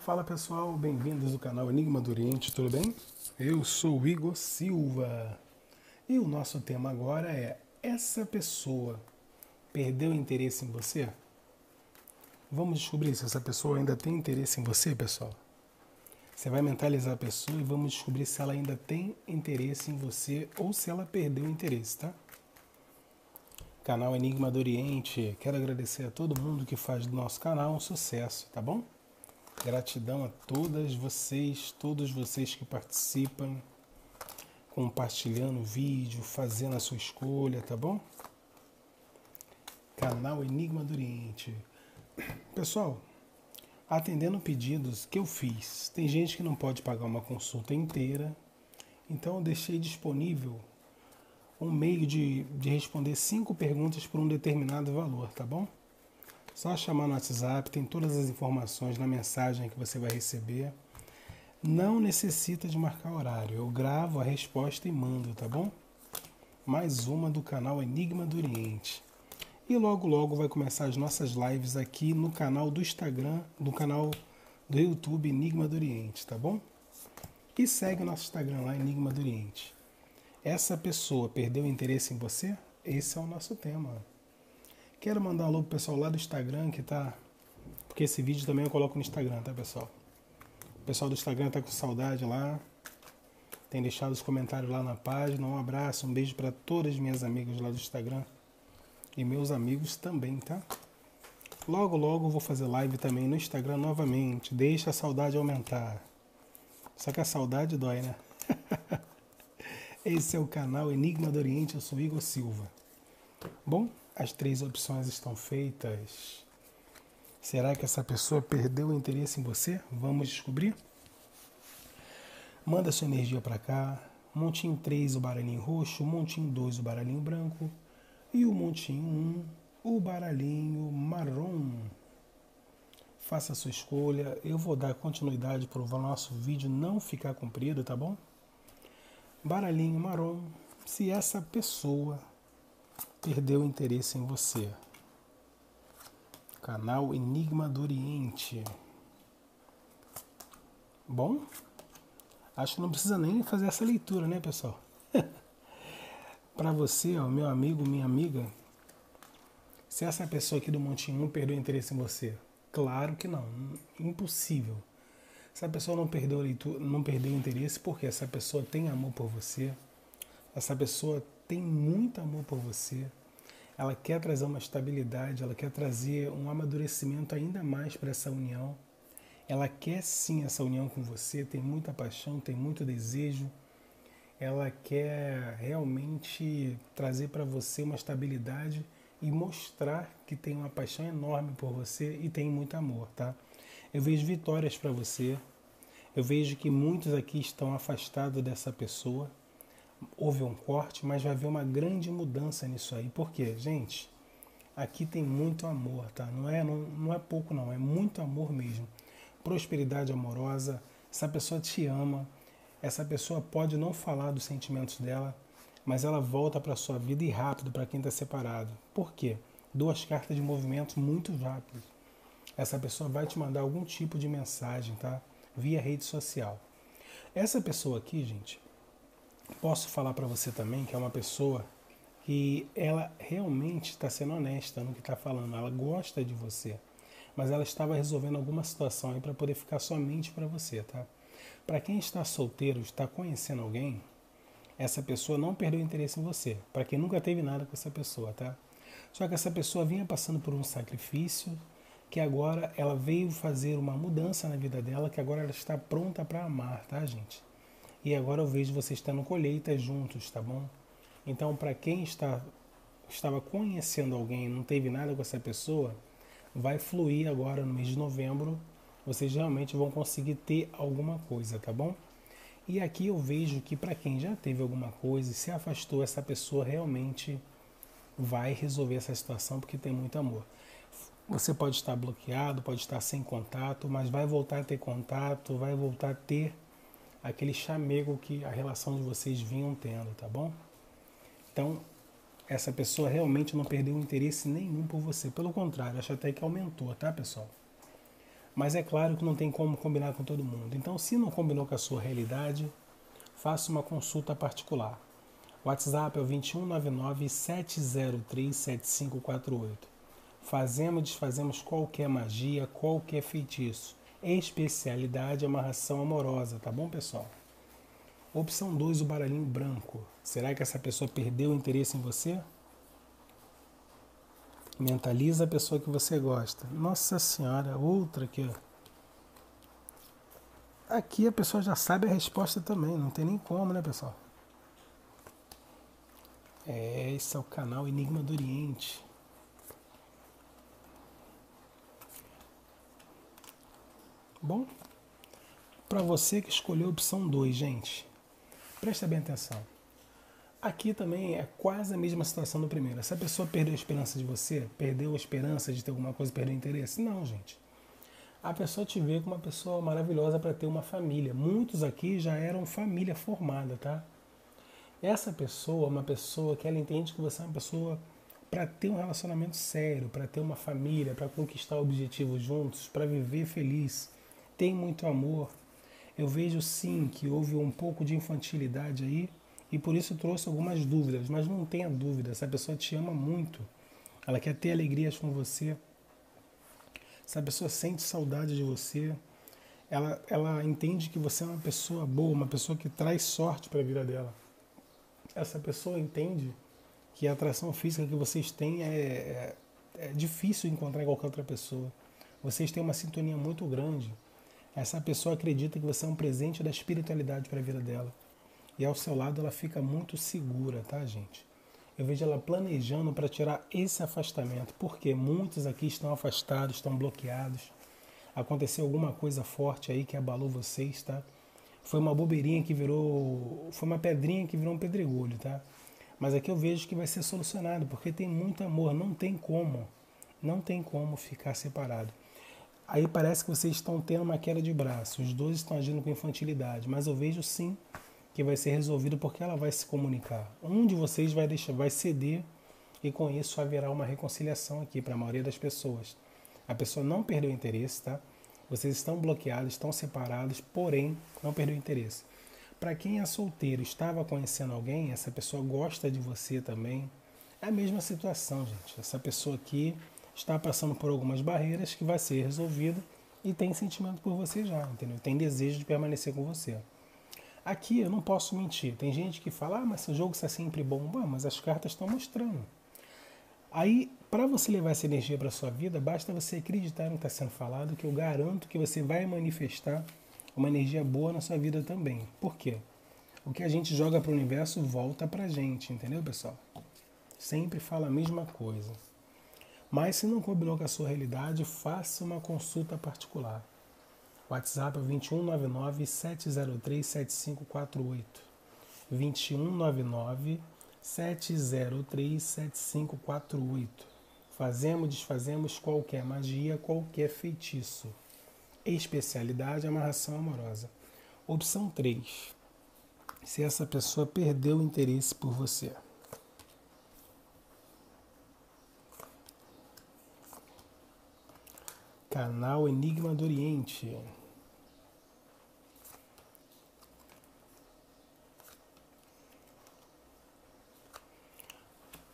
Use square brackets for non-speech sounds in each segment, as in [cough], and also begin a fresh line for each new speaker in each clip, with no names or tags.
Fala pessoal, bem-vindos ao canal Enigma do Oriente, tudo bem? Eu sou Igor Silva e o nosso tema agora é: essa pessoa perdeu interesse em você? Vamos descobrir se essa pessoa ainda tem interesse em você, pessoal. Você vai mentalizar a pessoa e vamos descobrir se ela ainda tem interesse em você ou se ela perdeu interesse, tá? Canal Enigma do Oriente, quero agradecer a todo mundo que faz do nosso canal um sucesso, tá bom? Gratidão a todas vocês, todos vocês que participam, compartilhando o vídeo, fazendo a sua escolha, tá bom? Canal Enigma do Oriente. Pessoal, atendendo pedidos que eu fiz, tem gente que não pode pagar uma consulta inteira, então eu deixei disponível um meio de, de responder cinco perguntas por um determinado valor, tá bom? Só chamar no WhatsApp, tem todas as informações na mensagem que você vai receber. Não necessita de marcar horário, eu gravo a resposta e mando, tá bom? Mais uma do canal Enigma do Oriente. E logo logo vai começar as nossas lives aqui no canal do Instagram, no canal do YouTube Enigma do Oriente, tá bom? E segue o nosso Instagram lá, Enigma do Oriente. Essa pessoa perdeu interesse em você? Esse é o nosso tema. Quero mandar um alô pro pessoal lá do Instagram que tá. Porque esse vídeo também eu coloco no Instagram, tá, pessoal? O pessoal do Instagram tá com saudade lá. Tem deixado os comentários lá na página. Um abraço, um beijo para todas as minhas amigas lá do Instagram. E meus amigos também, tá? Logo, logo vou fazer live também no Instagram novamente. Deixa a saudade aumentar. Só que a saudade dói, né? [laughs] Esse é o canal Enigma do Oriente, eu sou Igor Silva. Bom, as três opções estão feitas. Será que essa pessoa perdeu o interesse em você? Vamos descobrir? Manda sua energia para cá. Montinho 3, o baralhinho roxo. Montinho 2, o baralhinho branco. E o montinho 1, o baralhinho marrom. Faça a sua escolha. Eu vou dar continuidade para o nosso vídeo não ficar comprido, tá bom? baralhinho marrom, se essa pessoa perdeu interesse em você. Canal Enigma do Oriente. Bom, acho que não precisa nem fazer essa leitura, né, pessoal? [laughs] Para você, ó, meu amigo, minha amiga, se essa pessoa aqui do Montinho perdeu interesse em você, claro que não, impossível. Essa pessoa não perdeu, não perdeu interesse porque essa pessoa tem amor por você, essa pessoa tem muito amor por você, ela quer trazer uma estabilidade, ela quer trazer um amadurecimento ainda mais para essa união. Ela quer sim essa união com você, tem muita paixão, tem muito desejo. Ela quer realmente trazer para você uma estabilidade e mostrar que tem uma paixão enorme por você e tem muito amor, tá? Eu vejo vitórias para você. Eu vejo que muitos aqui estão afastados dessa pessoa. Houve um corte, mas vai haver uma grande mudança nisso aí. Por quê? Gente, aqui tem muito amor, tá? Não é, não, não é pouco, não. É muito amor mesmo. Prosperidade amorosa. Essa pessoa te ama. Essa pessoa pode não falar dos sentimentos dela, mas ela volta para sua vida e rápido para quem está separado. Por quê? Duas cartas de movimento muito rápidos essa pessoa vai te mandar algum tipo de mensagem, tá? Via rede social. Essa pessoa aqui, gente, posso falar para você também que é uma pessoa que ela realmente está sendo honesta no que está falando. Ela gosta de você, mas ela estava resolvendo alguma situação aí para poder ficar somente para você, tá? Para quem está solteiro, está conhecendo alguém, essa pessoa não perdeu interesse em você. Para quem nunca teve nada com essa pessoa, tá? Só que essa pessoa vinha passando por um sacrifício, que agora ela veio fazer uma mudança na vida dela, que agora ela está pronta para amar, tá, gente? E agora eu vejo você estando colheita juntos, tá bom? Então, para quem está estava conhecendo alguém não teve nada com essa pessoa, vai fluir agora no mês de novembro. Vocês realmente vão conseguir ter alguma coisa, tá bom? E aqui eu vejo que para quem já teve alguma coisa e se afastou, essa pessoa realmente vai resolver essa situação porque tem muito amor. Você pode estar bloqueado, pode estar sem contato, mas vai voltar a ter contato, vai voltar a ter aquele chamego que a relação de vocês vinham tendo, tá bom? Então, essa pessoa realmente não perdeu interesse nenhum por você. Pelo contrário, acho até que aumentou, tá, pessoal? Mas é claro que não tem como combinar com todo mundo. Então, se não combinou com a sua realidade, faça uma consulta particular. WhatsApp é o 2199 703 7548. Fazemos desfazemos qualquer magia, qualquer feitiço. Especialidade amarração amorosa, tá bom, pessoal? Opção 2, o baralhinho branco. Será que essa pessoa perdeu o interesse em você? Mentaliza a pessoa que você gosta. Nossa Senhora, outra aqui. Aqui a pessoa já sabe a resposta também, não tem nem como, né, pessoal? É, esse é o canal Enigma do Oriente. Bom, para você que escolheu a opção 2, gente, presta bem atenção. Aqui também é quase a mesma situação do primeiro. Se a pessoa perdeu a esperança de você, perdeu a esperança de ter alguma coisa, perdeu interesse, não, gente. A pessoa te vê como uma pessoa maravilhosa para ter uma família. Muitos aqui já eram família formada, tá? Essa pessoa é uma pessoa que ela entende que você é uma pessoa para ter um relacionamento sério, para ter uma família, para conquistar objetivos juntos, para viver feliz tem muito amor. Eu vejo sim que houve um pouco de infantilidade aí e por isso trouxe algumas dúvidas, mas não tenha dúvida, essa pessoa te ama muito. Ela quer ter alegrias com você. Essa pessoa sente saudade de você. Ela, ela entende que você é uma pessoa boa, uma pessoa que traz sorte para a vida dela. Essa pessoa entende que a atração física que vocês têm é, é, é difícil encontrar em qualquer outra pessoa. Vocês têm uma sintonia muito grande. Essa pessoa acredita que você é um presente da espiritualidade para a vida dela. E ao seu lado ela fica muito segura, tá, gente? Eu vejo ela planejando para tirar esse afastamento, porque muitos aqui estão afastados, estão bloqueados. Aconteceu alguma coisa forte aí que abalou vocês, tá? Foi uma bobeirinha que virou. Foi uma pedrinha que virou um pedregulho, tá? Mas aqui eu vejo que vai ser solucionado, porque tem muito amor, não tem como. Não tem como ficar separado. Aí parece que vocês estão tendo uma queda de braço, os dois estão agindo com infantilidade, mas eu vejo sim que vai ser resolvido porque ela vai se comunicar. Um de vocês vai deixar, vai ceder e com isso haverá uma reconciliação aqui para a maioria das pessoas. A pessoa não perdeu o interesse, tá? Vocês estão bloqueados, estão separados, porém não perdeu o interesse. Para quem é solteiro, estava conhecendo alguém, essa pessoa gosta de você também. É a mesma situação, gente. Essa pessoa aqui está passando por algumas barreiras que vai ser resolvido e tem sentimento por você já, entendeu? Tem desejo de permanecer com você. Aqui eu não posso mentir. Tem gente que fala, ah, mas esse jogo está sempre bom. Bom, mas as cartas estão mostrando. Aí, para você levar essa energia para sua vida, basta você acreditar no que está sendo falado, que eu garanto que você vai manifestar uma energia boa na sua vida também. Por quê? O que a gente joga para o universo volta para a gente, entendeu, pessoal? Sempre fala a mesma coisa. Mas se não combinou com a sua realidade, faça uma consulta particular. WhatsApp é 2199 703 7548. 2199 703 7548. Fazemos, desfazemos qualquer magia, qualquer feitiço. Especialidade amarração amorosa. Opção 3. Se essa pessoa perdeu o interesse por você. Canal Enigma do Oriente.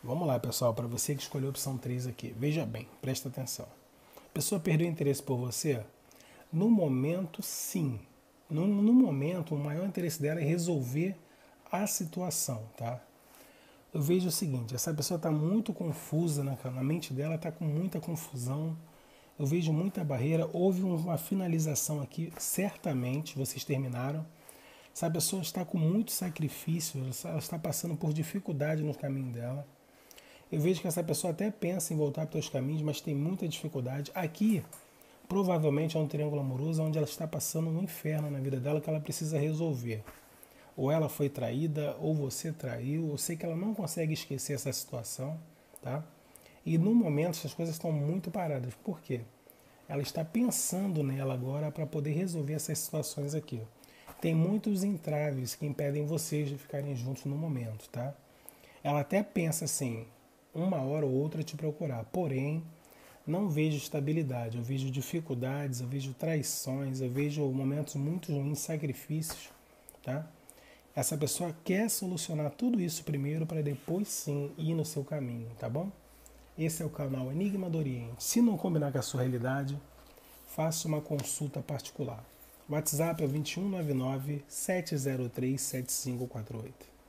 Vamos lá, pessoal, para você que escolheu a opção 3 aqui. Veja bem, presta atenção. A pessoa perdeu interesse por você? No momento, sim. No, no momento, o maior interesse dela é resolver a situação, tá? Eu vejo o seguinte, essa pessoa está muito confusa na, na mente dela, está com muita confusão, eu vejo muita barreira. Houve uma finalização aqui, certamente vocês terminaram. Essa pessoa está com muito sacrifício, ela está passando por dificuldade no caminho dela. Eu vejo que essa pessoa até pensa em voltar para os caminhos, mas tem muita dificuldade. Aqui, provavelmente é um triângulo amoroso onde ela está passando um inferno na vida dela que ela precisa resolver. Ou ela foi traída, ou você traiu. Eu sei que ela não consegue esquecer essa situação, tá? E no momento essas coisas estão muito paradas. Por quê? Ela está pensando nela agora para poder resolver essas situações aqui. Tem muitos entraves que impedem vocês de ficarem juntos no momento, tá? Ela até pensa assim, uma hora ou outra te procurar, porém não vejo estabilidade, eu vejo dificuldades, eu vejo traições, eu vejo momentos muito ruins, sacrifícios, tá? Essa pessoa quer solucionar tudo isso primeiro para depois sim ir no seu caminho, tá bom? Esse é o canal Enigma do Oriente. Se não combinar com a sua realidade, faça uma consulta particular. WhatsApp é 2199 703 7548.